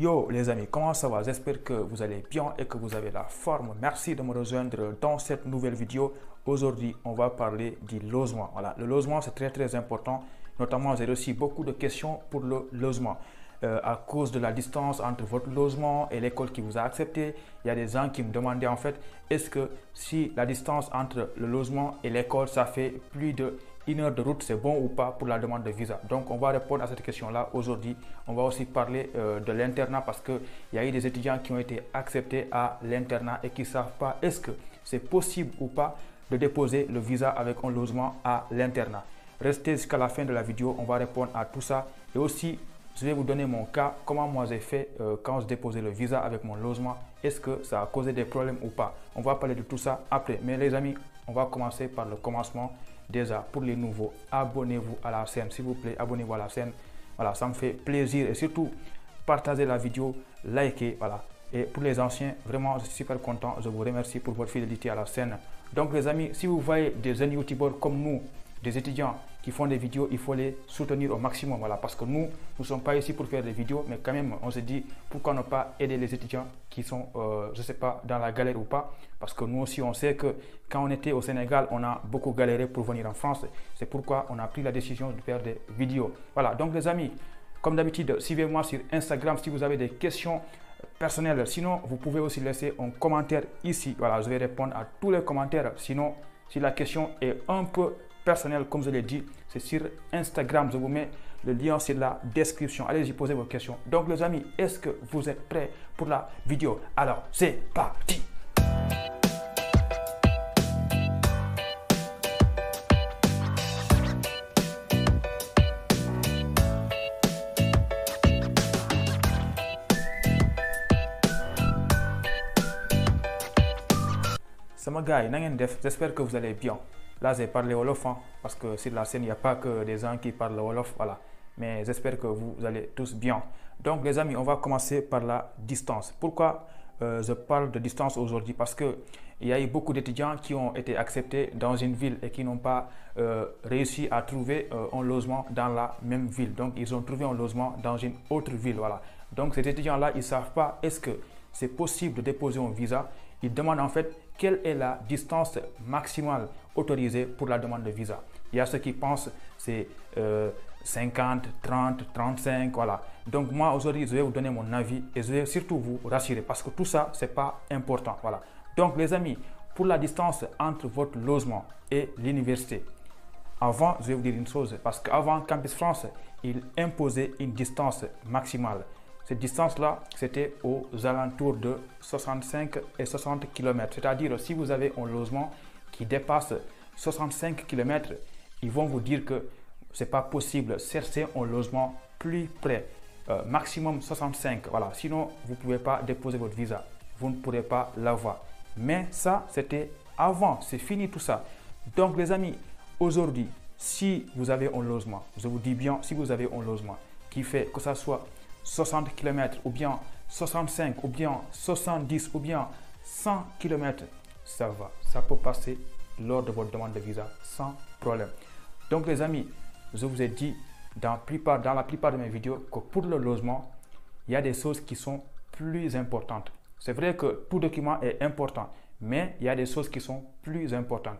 Yo les amis, comment ça va? J'espère que vous allez bien et que vous avez la forme. Merci de me rejoindre dans cette nouvelle vidéo. Aujourd'hui, on va parler du logement. Voilà, le logement, c'est très très important. Notamment, j'ai reçu beaucoup de questions pour le logement. Euh, à cause de la distance entre votre logement et l'école qui vous a accepté, il y a des gens qui me demandaient en fait, est-ce que si la distance entre le logement et l'école, ça fait plus de une heure de route, c'est bon ou pas pour la demande de visa Donc, on va répondre à cette question-là aujourd'hui. On va aussi parler euh, de l'internat parce qu'il y a eu des étudiants qui ont été acceptés à l'internat et qui ne savent pas est-ce que c'est possible ou pas de déposer le visa avec un logement à l'internat. Restez jusqu'à la fin de la vidéo, on va répondre à tout ça. Et aussi, je vais vous donner mon cas, comment moi j'ai fait euh, quand je déposais le visa avec mon logement? Est-ce que ça a causé des problèmes ou pas? On va parler de tout ça après. Mais les amis, on va commencer par le commencement. Déjà, pour les nouveaux, abonnez-vous à la chaîne, s'il vous plaît, abonnez-vous à la chaîne. Voilà, ça me fait plaisir et surtout, partagez la vidéo, likez, voilà. Et pour les anciens, vraiment, je suis super content. Je vous remercie pour votre fidélité à la chaîne. Donc, les amis, si vous voyez des jeunes youtubeurs comme nous, des étudiants qui font des vidéos, il faut les soutenir au maximum. Voilà, parce que nous, nous ne sommes pas ici pour faire des vidéos, mais quand même, on se dit pourquoi ne pas aider les étudiants qui sont, euh, je ne sais pas, dans la galère ou pas? Parce que nous aussi, on sait que quand on était au Sénégal, on a beaucoup galéré pour venir en France. C'est pourquoi on a pris la décision de faire des vidéos. Voilà, donc les amis, comme d'habitude, suivez-moi sur Instagram si vous avez des questions personnelles. Sinon, vous pouvez aussi laisser un commentaire ici. Voilà, je vais répondre à tous les commentaires. Sinon, si la question est un peu personnel, comme je l'ai dit, c'est sur Instagram. Je vous mets le lien sur la description. Allez-y, posez vos questions. Donc, les amis, est-ce que vous êtes prêts pour la vidéo? Alors, c'est parti gars j'espère que vous allez bien. Là, j'ai parlé Wolof, hein, parce que sur la scène, il n'y a pas que des gens qui parlent Wolof, voilà. Mais j'espère que vous allez tous bien. Donc, les amis, on va commencer par la distance. Pourquoi euh, je parle de distance aujourd'hui? Parce qu'il y a eu beaucoup d'étudiants qui ont été acceptés dans une ville et qui n'ont pas euh, réussi à trouver euh, un logement dans la même ville. Donc, ils ont trouvé un logement dans une autre ville, voilà. Donc, ces étudiants-là, ils ne savent pas est-ce que c'est possible de déposer un visa? Ils demandent en fait quelle est la distance maximale autorisée pour la demande de visa? Il y a ceux qui pensent c'est 50, 30, 35, voilà. Donc moi aujourd'hui, je vais vous donner mon avis et je vais surtout vous rassurer parce que tout ça, c'est pas important, voilà. Donc les amis, pour la distance entre votre logement et l'université, avant, je vais vous dire une chose, parce qu'avant Campus France, il imposait une distance maximale. Cette distance-là, c'était aux alentours de 65 et 60 km. C'est-à-dire, si vous avez un logement qui dépasse 65 km, ils vont vous dire que ce n'est pas possible. Cherchez un logement plus près, euh, maximum 65. Voilà. Sinon, vous ne pouvez pas déposer votre visa. Vous ne pourrez pas l'avoir. Mais ça, c'était avant. C'est fini tout ça. Donc, les amis, aujourd'hui, si vous avez un logement, je vous dis bien, si vous avez un logement qui fait que ça soit 60 km ou bien 65 ou bien 70 ou bien 100 km, ça va. Ça peut passer lors de votre demande de visa sans problème. Donc les amis, je vous ai dit dans, plupart, dans la plupart de mes vidéos que pour le logement, il y a des choses qui sont plus importantes. C'est vrai que tout document est important, mais il y a des choses qui sont plus importantes.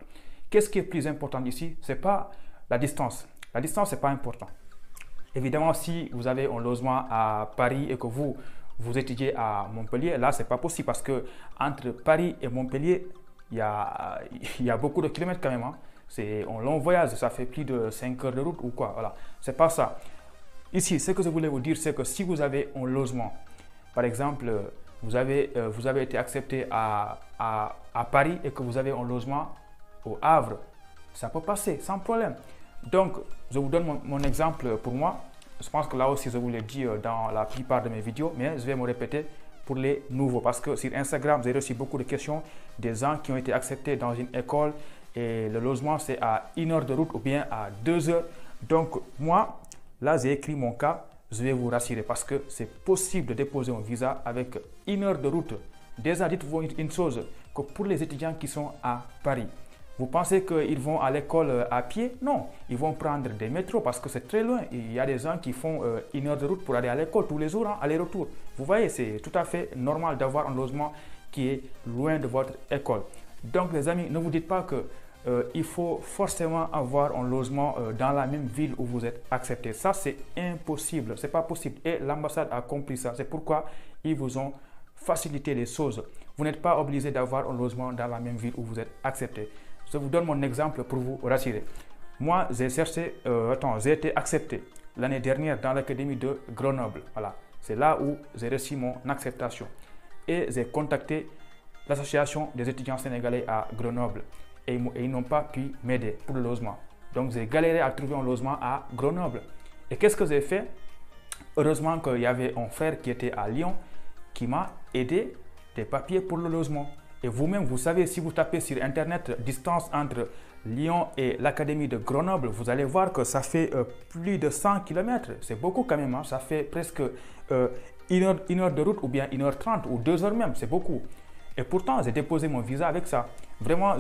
Qu'est-ce qui est plus important ici? Ce n'est pas la distance. La distance, ce n'est pas important. Évidemment, si vous avez un logement à Paris et que vous, vous étudiez à Montpellier, là, ce n'est pas possible parce que entre Paris et Montpellier, il y a, y a beaucoup de kilomètres quand même. Hein. C'est un long voyage, ça fait plus de 5 heures de route ou quoi. Voilà, c'est pas ça. Ici, ce que je voulais vous dire, c'est que si vous avez un logement, par exemple, vous avez, euh, vous avez été accepté à, à, à Paris et que vous avez un logement au Havre, ça peut passer sans problème. Donc, je vous donne mon, exemple pour moi. Je pense que là aussi, je vous l'ai dit euh, dans la plupart de mes vidéos, mais je vais me répéter pour les nouveaux. Parce que sur Instagram, j'ai reçu beaucoup de questions des gens qui ont été acceptés dans une école et le logement, c'est à une heure de route ou bien à deux heures. Donc, moi, là, j'ai écrit mon cas. Je vais vous rassurer parce que c'est possible de déposer un visa avec une heure de route. Déjà, dites-vous une chose, que pour les étudiants qui sont à Paris, Vous pensez qu'ils vont à l'école euh, à pied? Non, ils vont prendre des métros parce que c'est très loin. Il y a des gens qui font euh, une heure de route pour aller à l'école tous les jours, hein, aller-retour. Vous voyez, c'est tout à fait normal d'avoir un logement qui est loin de votre école. Donc les amis, ne vous dites pas que euh, il faut forcément avoir un logement dans la même ville où vous êtes accepté. Ça, c'est impossible. C'est pas possible. Et l'ambassade a compris ça. C'est pourquoi ils vous ont facilité les choses. Vous n'êtes pas obligé d'avoir un logement dans la même ville où vous êtes accepté. Je vous donne mon exemple pour vous rassurer. Moi, j'ai cherché, euh, attends, j'ai été accepté l'année dernière dans l'académie de Grenoble. Voilà, c'est là où j'ai reçu mon acceptation. Et j'ai contacté l'association des étudiants sénégalais à Grenoble. Et, et ils n'ont pas pu m'aider pour le logement. Donc j'ai galéré à trouver un logement à Grenoble. Et qu'est-ce que j'ai fait? Heureusement qu'il y avait un frère qui était à Lyon qui m'a aidé des papiers pour le logement. Et vous-même, vous savez, si vous tapez sur Internet distance entre Lyon et l'Académie de Grenoble, vous allez voir que ça fait euh, plus de 100 km. C'est beaucoup quand même. Hein. Ça fait presque euh, une, heure, de route ou bien une heure trente ou deux heures même. C'est beaucoup. Et pourtant, j'ai déposé mon visa avec ça. Vraiment,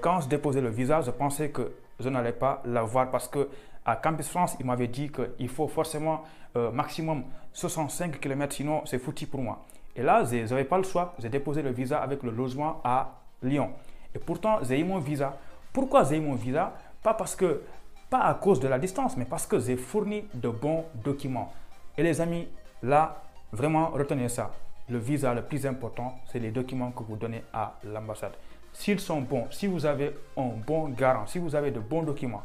quand je déposais le visa, je pensais que je n'allais pas l'avoir parce que à Campus France, il m'avait dit qu'il faut forcément euh, maximum 65 km, sinon c'est foutu pour moi. Et là, je n'avais pas le choix. J'ai déposé le visa avec le logement à Lyon. Et pourtant, j'ai eu mon visa. Pourquoi j'ai eu mon visa? Pas parce que, pas à cause de la distance, mais parce que j'ai fourni de bons documents. Et les amis, là, vraiment, retenez ça. Le visa le plus important, c'est les documents que vous donnez à l'ambassade. S'ils sont bons, si vous avez un bon garant, si vous avez de bons documents,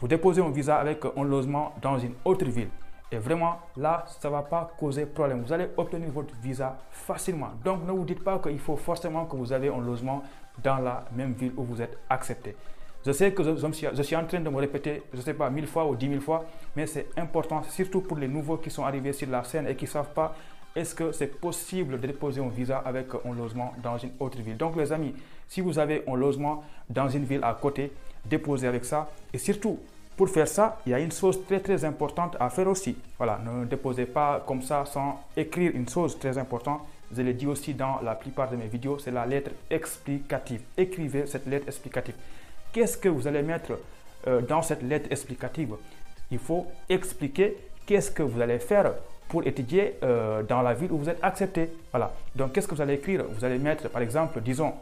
vous déposez un visa avec un logement dans une autre ville. Et vraiment, là, ça ne va pas causer problème. Vous allez obtenir votre visa facilement. Donc, ne vous dites pas qu'il faut forcément que vous avez un logement dans la même ville où vous êtes accepté. Je sais que je, suis en train de me répéter, je ne sais pas, mille fois ou dix mille fois, mais c'est important, surtout pour les nouveaux qui sont arrivés sur la scène et qui ne savent pas est-ce que c'est possible de déposer un visa avec un logement dans une autre ville? Donc, les amis, si vous avez un logement dans une ville à côté, déposez avec ça. Et surtout, pour faire ça, il y a une chose très très importante à faire aussi. Voilà, ne déposez pas comme ça sans écrire une chose très importante. Je l'ai dit aussi dans la plupart de mes vidéos, c'est la lettre explicative. Écrivez cette lettre explicative. Qu'est-ce que vous allez mettre euh, dans cette lettre explicative? Il faut expliquer qu'est-ce que vous allez faire pour étudier euh, dans la ville où vous êtes accepté. Voilà. Donc, qu'est-ce que vous allez écrire? Vous allez mettre, par exemple, disons,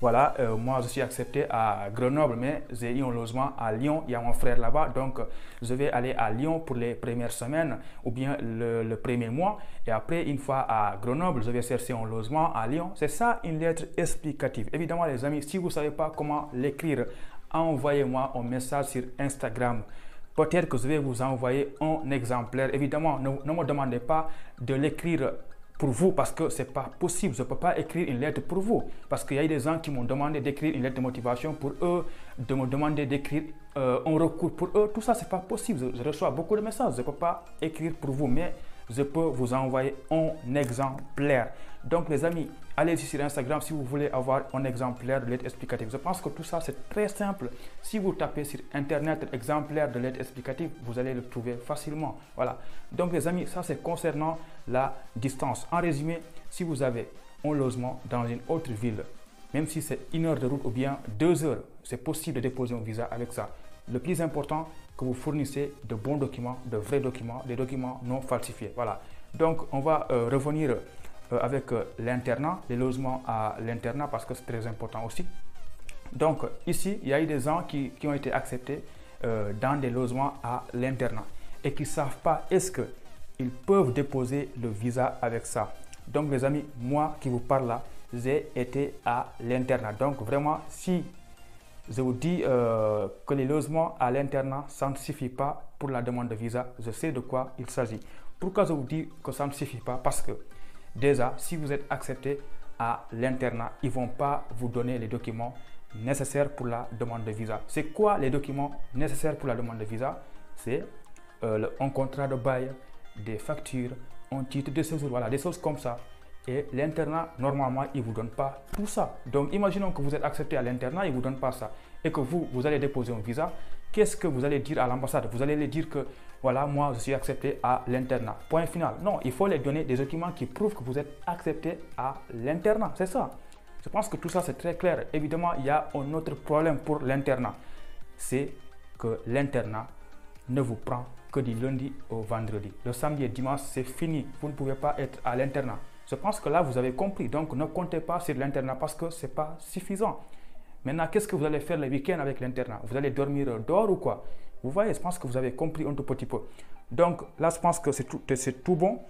voilà, euh, moi je suis accepté à Grenoble, mais j'ai eu un logement à Lyon. Il y a mon frère là-bas, donc je vais aller à Lyon pour les premières semaines ou bien le, premier mois. Et après, une fois à Grenoble, je vais chercher un logement à Lyon. C'est ça une lettre explicative. Évidemment, les amis, si vous ne savez pas comment l'écrire, envoyez-moi un message sur Instagram. Peut-être que je vais vous envoyer un exemplaire. Évidemment, ne, ne me demandez pas de l'écrire pour vous parce que ce n'est pas possible. Je ne peux pas écrire une lettre pour vous parce qu'il y a des gens qui m'ont demandé d'écrire une lettre de motivation pour eux, de me demander d'écrire euh, un recours pour eux. Tout ça, ce n'est pas possible. Je, reçois beaucoup de messages. Je ne peux pas écrire pour vous, mais je peux vous envoyer un exemplaire. Donc, les amis, allez sur Instagram si vous voulez avoir un exemplaire de lettre explicative. Je pense que tout ça, c'est très simple. Si vous tapez sur Internet exemplaire de lettre explicative, vous allez le trouver facilement. Voilà. Donc, les amis, ça, c'est concernant la distance. En résumé, si vous avez un logement dans une autre ville, même si c'est une heure de route ou bien deux heures, c'est possible de déposer un visa avec ça. Le plus important, que vous fournissez de bons documents, de vrais documents, des documents non falsifiés. Voilà. Donc, on va euh, revenir avec euh, l'internat, les logements à l'internat parce que c'est très important aussi. Donc, ici, il y a eu des gens qui, qui ont été acceptés dans des logements à l'internat et qui ne savent pas est-ce qu'ils peuvent déposer le visa avec ça. Donc, les amis, moi qui vous parle là, j'ai été à l'internat. Donc, vraiment, si je vous dis euh, que les logements à l'internat, ça ne suffit pas pour la demande de visa. Je sais de quoi il s'agit. Pourquoi je vous dis que ça ne suffit pas? Parce que déjà, si vous êtes accepté à l'internat, ils ne vont pas vous donner les documents nécessaires pour la demande de visa. C'est quoi les documents nécessaires pour la demande de visa? C'est euh, un contrat de bail, des factures, un titre de séjour, voilà, des choses comme ça. Et l'internat, normalement, il ne vous donne pas tout ça. Donc, imaginons que vous êtes accepté à l'internat, il ne vous donne pas ça. Et que vous, vous allez déposer un visa. Qu'est-ce que vous allez dire à l'ambassade? Vous allez lui dire que, voilà, moi, je suis accepté à l'internat. Point final. Non, il faut leur donner des documents qui prouvent que vous êtes accepté à l'internat. C'est ça. Je pense que tout ça c'est très clair. Évidemment, il y a un autre problème pour l'internat. C'est que l'internat ne vous prend que du lundi au vendredi. Le samedi et dimanche, c'est fini. Vous ne pouvez pas être à l'internat. Je pense que là, vous avez compris. Donc, ne comptez pas sur l'internat parce que ce n'est pas suffisant. Maintenant, qu'est-ce que vous allez faire le week-end avec l'internat? Vous allez dormir dehors ou quoi? Vous voyez, je pense que vous avez compris un tout petit peu. Donc, là, je pense que c'est tout, bon.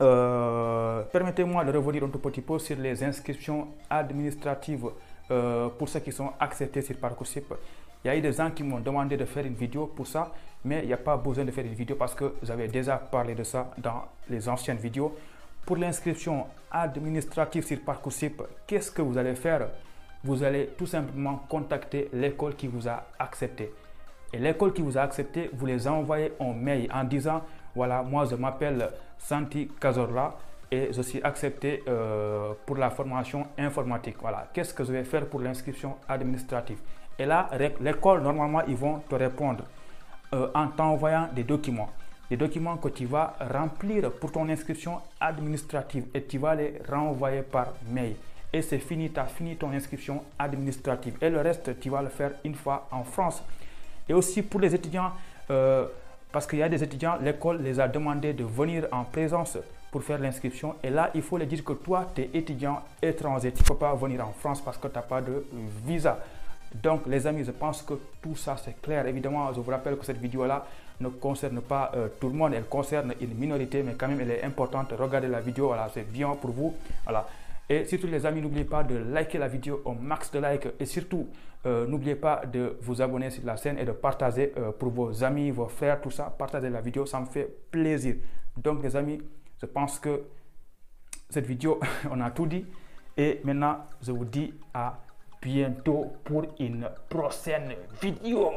Euh, permettez-moi de revenir un tout petit peu sur les inscriptions administratives euh, pour ceux qui sont acceptés sur Parcoursup. Il y a eu des gens qui m'ont demandé de faire une vidéo pour ça, mais il n'y a pas besoin de faire une vidéo parce que j'avais déjà parlé de ça dans les anciennes vidéos. Pour l'inscription administrative sur Parcoursup, qu'est-ce que vous allez faire? Vous allez tout simplement contacter l'école qui vous a accepté. Et l'école qui vous a accepté, vous les envoyez en mail en disant, voilà, moi je m'appelle Santi Cazorla et je suis accepté euh, pour la formation informatique. Voilà, qu'est-ce que je vais faire pour l'inscription administrative? Et là, l'école, normalement, ils vont te répondre euh, en t'envoyant des documents. Des documents que tu vas remplir pour ton inscription administrative et tu vas les renvoyer par mail. Et c'est fini, tu as fini ton inscription administrative. Et le reste, tu vas le faire une fois en France. Et aussi pour les étudiants, euh, parce qu'il y a des étudiants, l'école les a demandé de venir en présence pour faire l'inscription. Et là, il faut les dire que toi, tu es étudiant étranger. Tu ne peux pas venir en France parce que tu n'as pas de visa. Donc les amis, je pense que tout ça c'est clair. Évidemment, je vous rappelle que cette vidéo-là ne concerne pas euh, tout le monde, elle concerne une minorité, mais quand même elle est importante. Regardez la vidéo, voilà, c'est bien pour vous. Voilà. Et surtout les amis, n'oubliez pas de liker la vidéo au max de likes et surtout euh, n'oubliez pas de vous abonner sur la chaîne et de partager euh, pour vos amis, vos frères, tout ça. Partagez la vidéo, ça me fait plaisir. Donc les amis, je pense que cette vidéo, on a tout dit. Et maintenant, je vous dis à bientôt pour une prochaine vidéo.